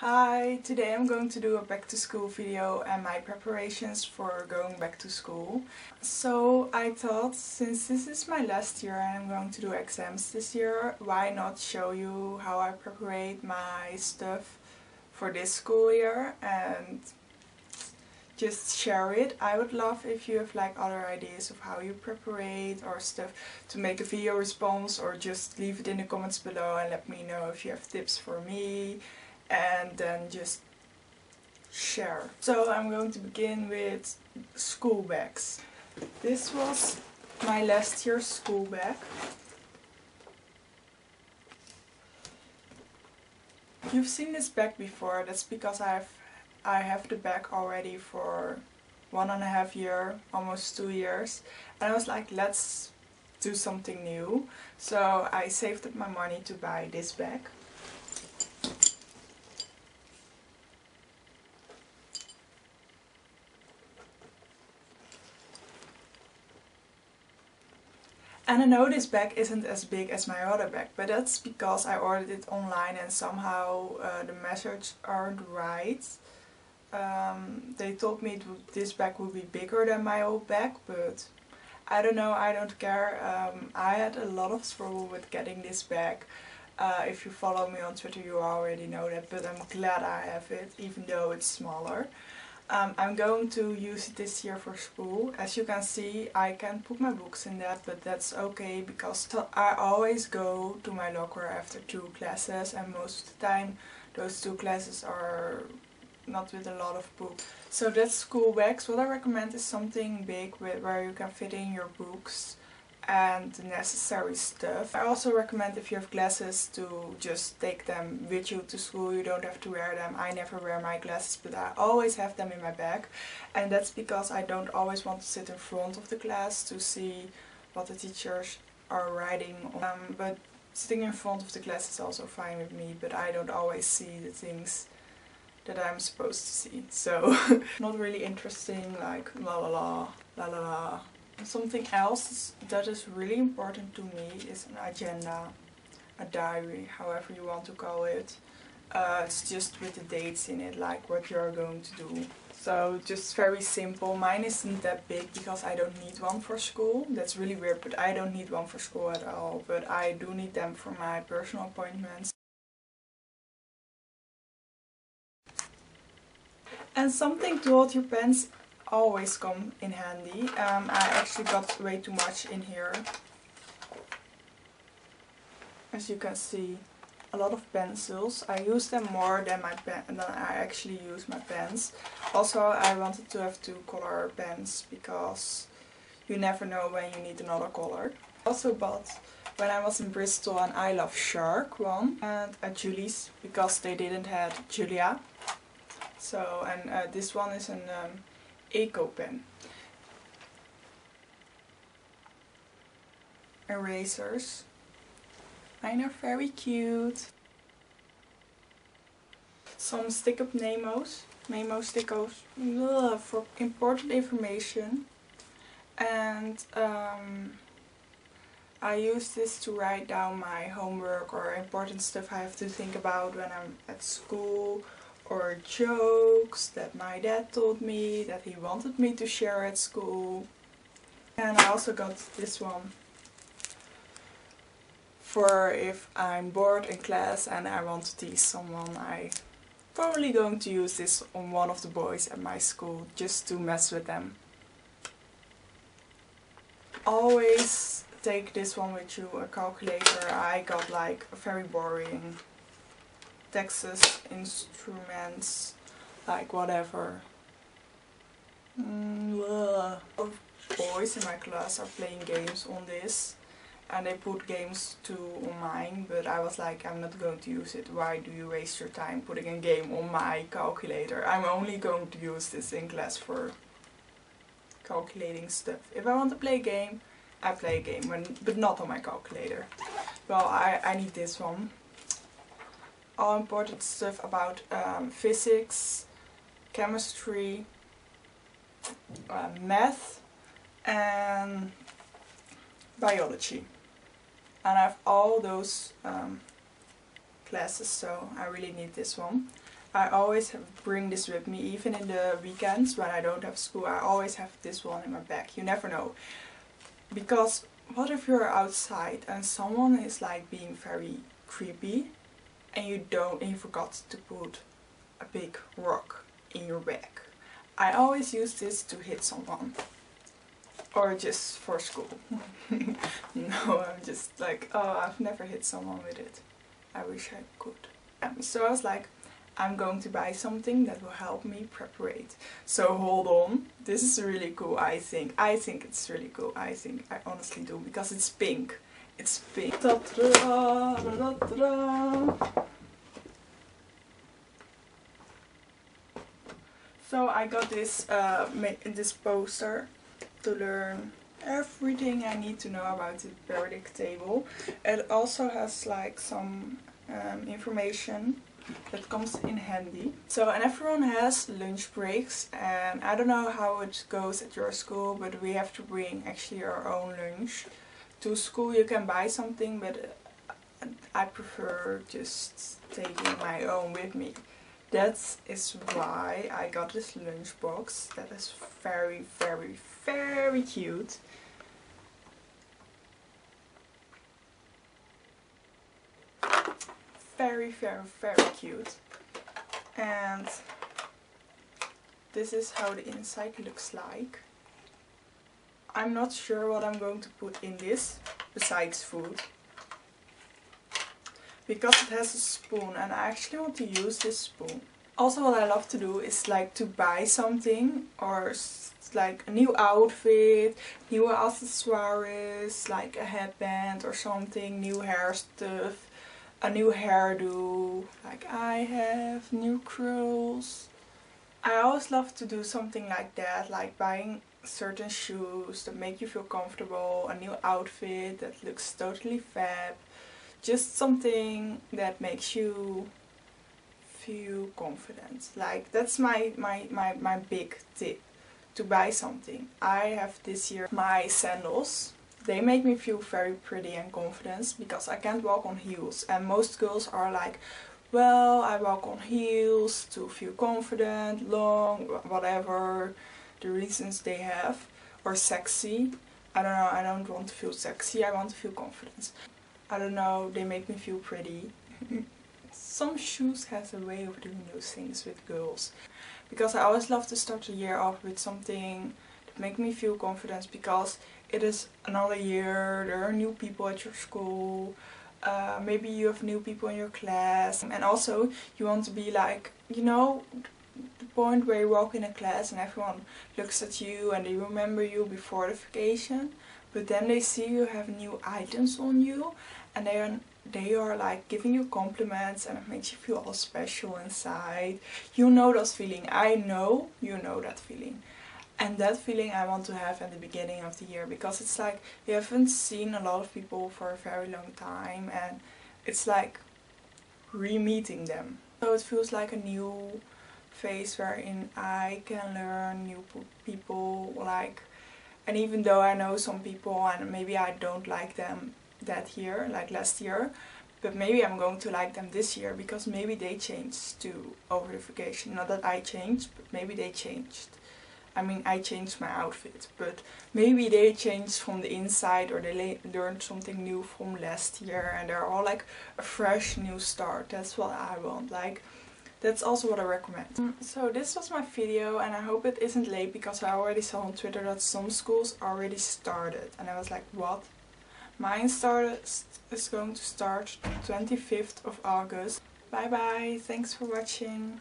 Hi, today I'm going to do a back to school video and my preparations for going back to school. So I thought since this is my last year and I'm going to do exams this year, why not show you how I prepare my stuff for this school year and just share it. I would love if you have like other ideas of how you prepare or stuff to make a video response or just leave it in the comments below and let me know if you have tips for me and then just share. So I'm going to begin with school bags. This was my last year's school bag. You've seen this bag before, that's because I've I have the bag already for one and a half year, almost two years. And I was like, let's do something new. So I saved up my money to buy this bag. And I know this bag isn't as big as my other bag, but that's because I ordered it online and somehow uh, the measures aren't right. Um, they told me would, this bag would be bigger than my old bag, but I don't know, I don't care. Um, I had a lot of trouble with getting this bag. Uh, if you follow me on Twitter you already know that, but I'm glad I have it, even though it's smaller. Um, I'm going to use it this year for school. As you can see I can put my books in that but that's okay because I always go to my locker after two classes and most of the time those two classes are not with a lot of books. So that's school bags. What I recommend is something big where you can fit in your books and the necessary stuff. I also recommend if you have glasses to just take them with you to school. You don't have to wear them. I never wear my glasses but I always have them in my bag and that's because I don't always want to sit in front of the class to see what the teachers are writing um, but sitting in front of the class is also fine with me but I don't always see the things that I'm supposed to see so not really interesting like la la la la la la Something else that is really important to me is an agenda, a diary, however you want to call it. Uh, it's just with the dates in it, like what you're going to do. So just very simple. Mine isn't that big because I don't need one for school. That's really weird, but I don't need one for school at all. But I do need them for my personal appointments. And something to hold your pens always come in handy. Um, I actually got way too much in here. As you can see, a lot of pencils. I use them more than my pen than I actually use my pens. Also, I wanted to have two color pens because you never know when you need another color. Also bought when I was in Bristol an I Love Shark one and a Julie's because they didn't have Julia. So, and uh, this one is an um, Eco pen. Erasers. Mine are very cute. Some stick-up Nemos. Memo stickers for important information. And um, I use this to write down my homework or important stuff I have to think about when I'm at school or jokes that my dad told me that he wanted me to share at school. And I also got this one for if I'm bored in class and I want to tease someone. I probably going to use this on one of the boys at my school just to mess with them. Always take this one with you, a calculator. I got like a very boring Texas Instruments, like whatever. Mm, boys in my class are playing games on this and they put games to mine but I was like I'm not going to use it. Why do you waste your time putting a game on my calculator? I'm only going to use this in class for calculating stuff. If I want to play a game I play a game when, but not on my calculator. Well I, I need this one all important stuff about um, physics, chemistry, uh, math and biology. And I have all those um, classes so I really need this one. I always bring this with me, even in the weekends when I don't have school. I always have this one in my bag. You never know. Because what if you're outside and someone is like being very creepy and you don't and you forgot to put a big rock in your bag. I always use this to hit someone. Or just for school. no, I'm just like, oh, I've never hit someone with it. I wish I could. Um, so I was like, I'm going to buy something that will help me preparate. So hold on, this is really cool I think. I think it's really cool, I think, I honestly do, because it's pink. It's -da, so I got this, uh, this poster to learn everything I need to know about the periodic table. It also has like some um, information that comes in handy. So and everyone has lunch breaks and I don't know how it goes at your school but we have to bring actually our own lunch. To school you can buy something but uh, I prefer just taking my own with me. That is why I got this lunchbox that is very very very cute. very very very cute and this is how the inside looks like I'm not sure what I'm going to put in this besides food because it has a spoon and I actually want to use this spoon also what I love to do is like to buy something or like a new outfit, new accessories, like a headband or something, new hair stuff a new hairdo, like I have new curls. I always love to do something like that, like buying certain shoes that make you feel comfortable, a new outfit that looks totally fab, just something that makes you feel confident. Like that's my, my, my, my big tip to buy something. I have this year my sandals they make me feel very pretty and confident because I can't walk on heels and most girls are like well I walk on heels to feel confident, long, whatever the reasons they have or sexy. I don't know, I don't want to feel sexy, I want to feel confident. I don't know, they make me feel pretty. Some shoes has a way of doing those things with girls. Because I always love to start the year off with something that make me feel confident because it is another year, there are new people at your school, uh, maybe you have new people in your class and also you want to be like, you know, the point where you walk in a class and everyone looks at you and they remember you before the vacation but then they see you have new items on you and they are they are like giving you compliments and it makes you feel all special inside. You know that feeling. I know you know that feeling. And that feeling I want to have at the beginning of the year because it's like you haven't seen a lot of people for a very long time and it's like re-meeting them. So it feels like a new phase wherein I can learn new people like and even though I know some people and maybe I don't like them that year like last year but maybe I'm going to like them this year because maybe they changed too over the vacation. Not that I changed, but maybe they changed. I mean, I changed my outfit, but maybe they changed from the inside or they learned something new from last year and they're all like a fresh new start. That's what I want. Like, that's also what I recommend. Mm, so this was my video and I hope it isn't late because I already saw on Twitter that some schools already started. And I was like, what? Mine started is going to start 25th of August. Bye bye, thanks for watching.